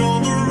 on the road.